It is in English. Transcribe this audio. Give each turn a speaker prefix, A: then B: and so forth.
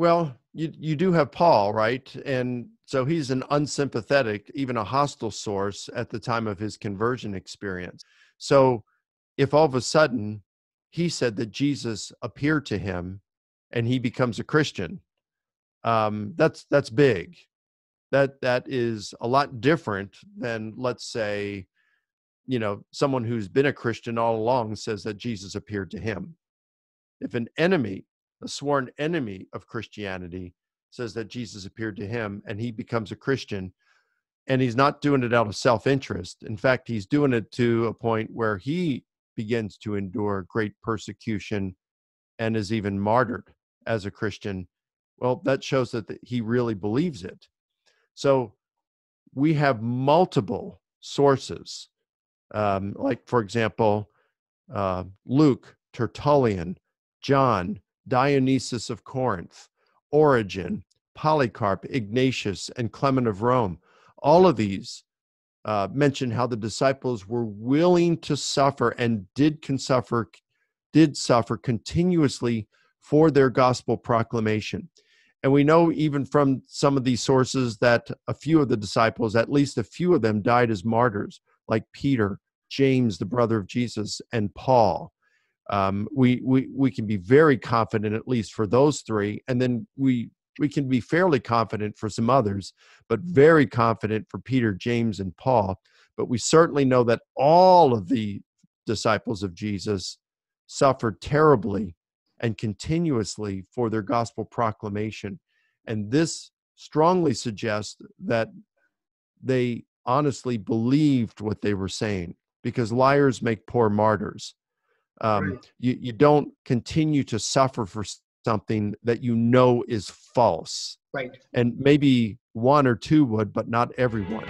A: Well, you you do have Paul, right? And so he's an unsympathetic, even a hostile source at the time of his conversion experience. So if all of a sudden he said that Jesus appeared to him and he becomes a Christian, um, that's that's big. That that is a lot different than let's say, you know, someone who's been a Christian all along says that Jesus appeared to him. If an enemy, a sworn enemy of Christianity, says that Jesus appeared to him and he becomes a Christian, and he's not doing it out of self interest. In fact, he's doing it to a point where he begins to endure great persecution and is even martyred as a Christian. Well, that shows that he really believes it. So we have multiple sources, um, like, for example, uh, Luke, Tertullian, John, Dionysius of Corinth, Origen, Polycarp, Ignatius, and Clement of Rome. All of these uh, mention how the disciples were willing to suffer and did suffer, did suffer continuously for their gospel proclamation. And we know even from some of these sources that a few of the disciples, at least a few of them, died as martyrs, like Peter, James, the brother of Jesus, and Paul. Um, we, we, we can be very confident, at least for those three. And then we, we can be fairly confident for some others, but very confident for Peter, James, and Paul. But we certainly know that all of the disciples of Jesus suffered terribly and continuously for their gospel proclamation. And this strongly suggests that they honestly believed what they were saying because liars make poor martyrs. Um, right. you, you don't continue to suffer for something that you know is false.
B: Right.
A: And maybe one or two would, but not everyone.